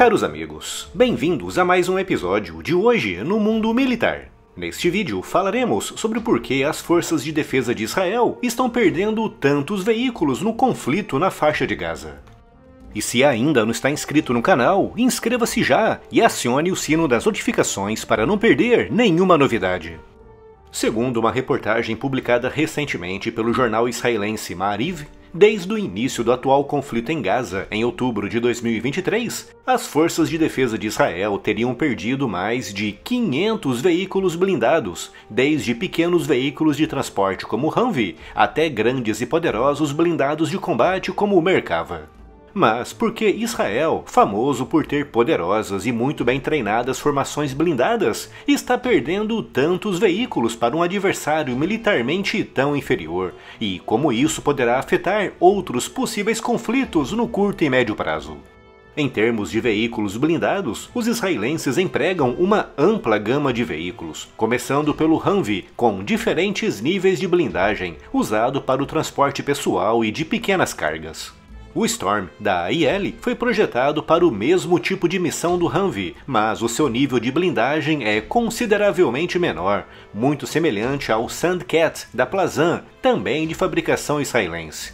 Caros amigos, bem-vindos a mais um episódio de hoje no mundo militar. Neste vídeo falaremos sobre por que as forças de defesa de Israel estão perdendo tantos veículos no conflito na faixa de Gaza. E se ainda não está inscrito no canal, inscreva-se já e acione o sino das notificações para não perder nenhuma novidade. Segundo uma reportagem publicada recentemente pelo jornal israelense Maariv, Desde o início do atual conflito em Gaza, em outubro de 2023, as forças de defesa de Israel teriam perdido mais de 500 veículos blindados, desde pequenos veículos de transporte como o Humvee até grandes e poderosos blindados de combate como o Merkava. Mas por que Israel, famoso por ter poderosas e muito bem treinadas formações blindadas, está perdendo tantos veículos para um adversário militarmente tão inferior? E como isso poderá afetar outros possíveis conflitos no curto e médio prazo? Em termos de veículos blindados, os israelenses empregam uma ampla gama de veículos, começando pelo Humvee, com diferentes níveis de blindagem, usado para o transporte pessoal e de pequenas cargas. O Storm, da AIL, foi projetado para o mesmo tipo de missão do Humvee, mas o seu nível de blindagem é consideravelmente menor, muito semelhante ao Sandcat, da Plazan, também de fabricação israelense.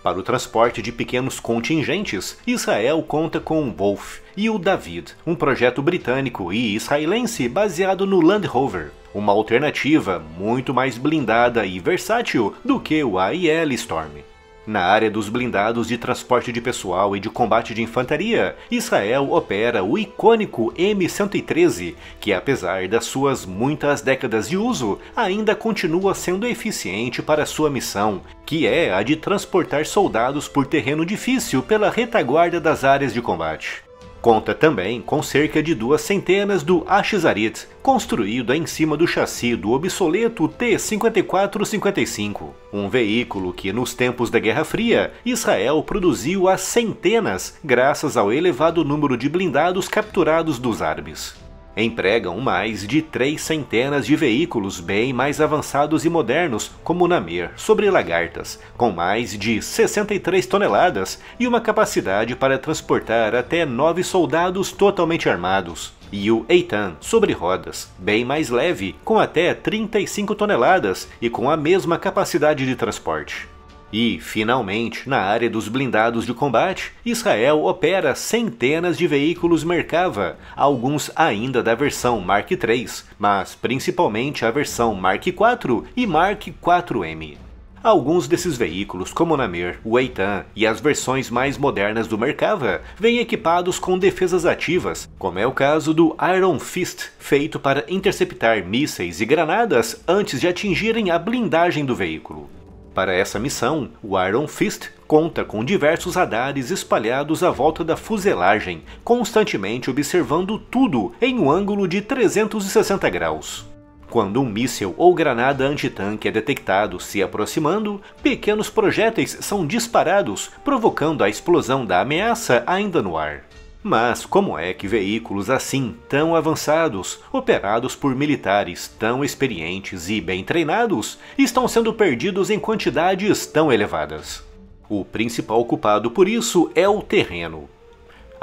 Para o transporte de pequenos contingentes, Israel conta com o Wolf e o David, um projeto britânico e israelense baseado no Land Rover, uma alternativa muito mais blindada e versátil do que o AIL Storm. Na área dos blindados de transporte de pessoal e de combate de infantaria, Israel opera o icônico M113, que apesar das suas muitas décadas de uso, ainda continua sendo eficiente para sua missão, que é a de transportar soldados por terreno difícil pela retaguarda das áreas de combate. Conta também com cerca de duas centenas do Achizarit, construído em cima do chassi do obsoleto T-5455, um veículo que nos tempos da Guerra Fria, Israel produziu a centenas graças ao elevado número de blindados capturados dos árabes empregam mais de três centenas de veículos bem mais avançados e modernos, como o Namir, sobre lagartas, com mais de 63 toneladas e uma capacidade para transportar até nove soldados totalmente armados. E o Eitan, sobre rodas, bem mais leve, com até 35 toneladas e com a mesma capacidade de transporte. E, finalmente, na área dos blindados de combate, Israel opera centenas de veículos Merkava, alguns ainda da versão Mark III, mas principalmente a versão Mark IV e Mark IV-M. Alguns desses veículos, como o Namir, o Eitan e as versões mais modernas do Merkava, vêm equipados com defesas ativas, como é o caso do Iron Fist, feito para interceptar mísseis e granadas antes de atingirem a blindagem do veículo. Para essa missão, o Iron Fist conta com diversos radares espalhados à volta da fuselagem, constantemente observando tudo em um ângulo de 360 graus. Quando um míssil ou granada antitanque é detectado se aproximando, pequenos projéteis são disparados, provocando a explosão da ameaça ainda no ar. Mas como é que veículos assim tão avançados, operados por militares tão experientes e bem treinados, estão sendo perdidos em quantidades tão elevadas? O principal culpado por isso é o terreno.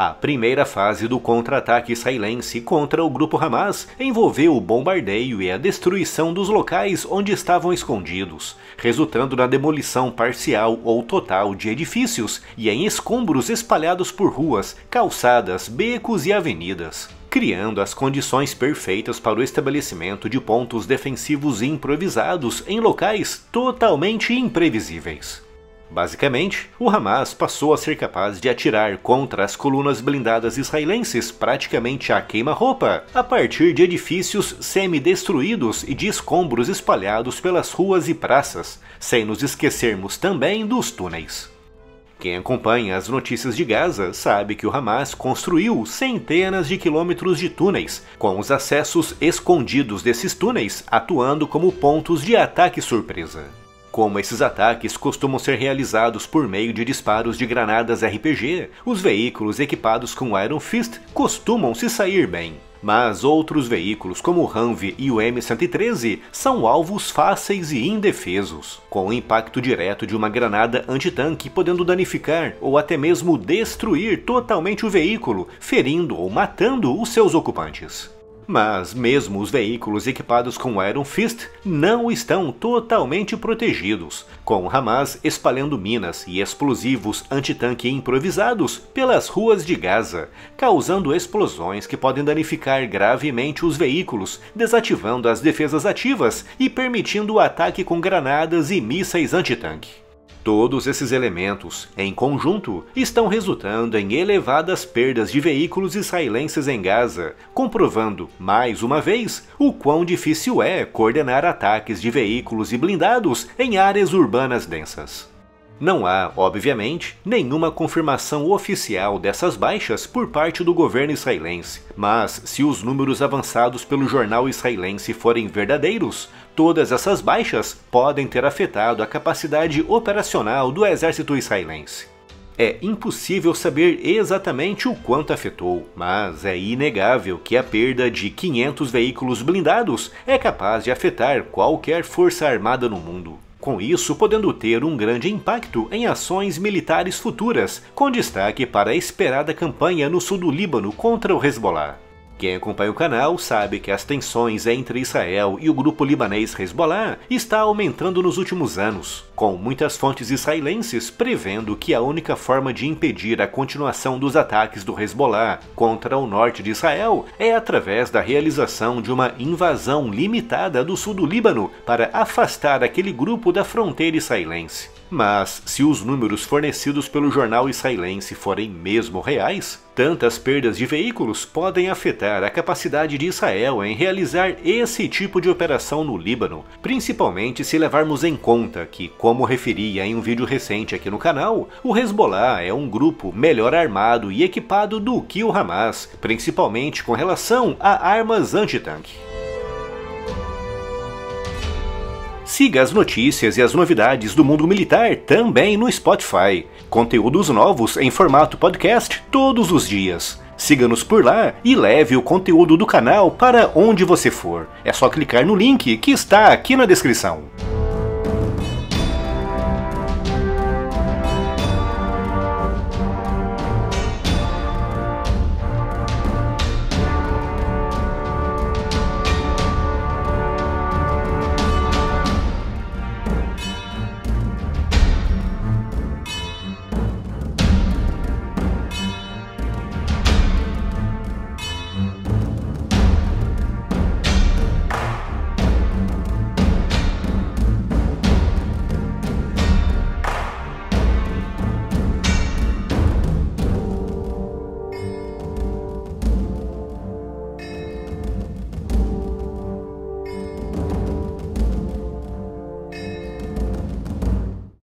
A primeira fase do contra-ataque israelense contra o grupo Hamas envolveu o bombardeio e a destruição dos locais onde estavam escondidos, resultando na demolição parcial ou total de edifícios e em escombros espalhados por ruas, calçadas, becos e avenidas criando as condições perfeitas para o estabelecimento de pontos defensivos improvisados em locais totalmente imprevisíveis. Basicamente, o Hamas passou a ser capaz de atirar contra as colunas blindadas israelenses praticamente a queima-roupa, a partir de edifícios semi-destruídos e de escombros espalhados pelas ruas e praças, sem nos esquecermos também dos túneis. Quem acompanha as notícias de Gaza sabe que o Hamas construiu centenas de quilômetros de túneis, com os acessos escondidos desses túneis atuando como pontos de ataque surpresa. Como esses ataques costumam ser realizados por meio de disparos de granadas RPG, os veículos equipados com Iron Fist costumam se sair bem. Mas outros veículos, como o Humvee e o M113, são alvos fáceis e indefesos, com o impacto direto de uma granada antitanque podendo danificar ou até mesmo destruir totalmente o veículo, ferindo ou matando os seus ocupantes. Mas mesmo os veículos equipados com Iron Fist não estão totalmente protegidos, com Hamas espalhando minas e explosivos antitanque improvisados pelas ruas de Gaza, causando explosões que podem danificar gravemente os veículos, desativando as defesas ativas e permitindo o ataque com granadas e mísseis antitanque. Todos esses elementos, em conjunto, estão resultando em elevadas perdas de veículos israelenses em Gaza, comprovando, mais uma vez, o quão difícil é coordenar ataques de veículos e blindados em áreas urbanas densas. Não há, obviamente, nenhuma confirmação oficial dessas baixas por parte do governo israelense, mas se os números avançados pelo jornal israelense forem verdadeiros, todas essas baixas podem ter afetado a capacidade operacional do exército israelense. É impossível saber exatamente o quanto afetou, mas é inegável que a perda de 500 veículos blindados é capaz de afetar qualquer força armada no mundo com isso podendo ter um grande impacto em ações militares futuras, com destaque para a esperada campanha no sul do Líbano contra o Hezbollah. Quem acompanha o canal sabe que as tensões entre Israel e o grupo libanês Hezbollah está aumentando nos últimos anos, com muitas fontes israelenses prevendo que a única forma de impedir a continuação dos ataques do Hezbollah contra o norte de Israel é através da realização de uma invasão limitada do sul do Líbano para afastar aquele grupo da fronteira israelense. Mas, se os números fornecidos pelo jornal israelense forem mesmo reais, tantas perdas de veículos podem afetar a capacidade de Israel em realizar esse tipo de operação no Líbano, principalmente se levarmos em conta que, como referia em um vídeo recente aqui no canal, o Hezbollah é um grupo melhor armado e equipado do que o Hamas, principalmente com relação a armas antitanque. Siga as notícias e as novidades do mundo militar também no Spotify. Conteúdos novos em formato podcast todos os dias. Siga-nos por lá e leve o conteúdo do canal para onde você for. É só clicar no link que está aqui na descrição.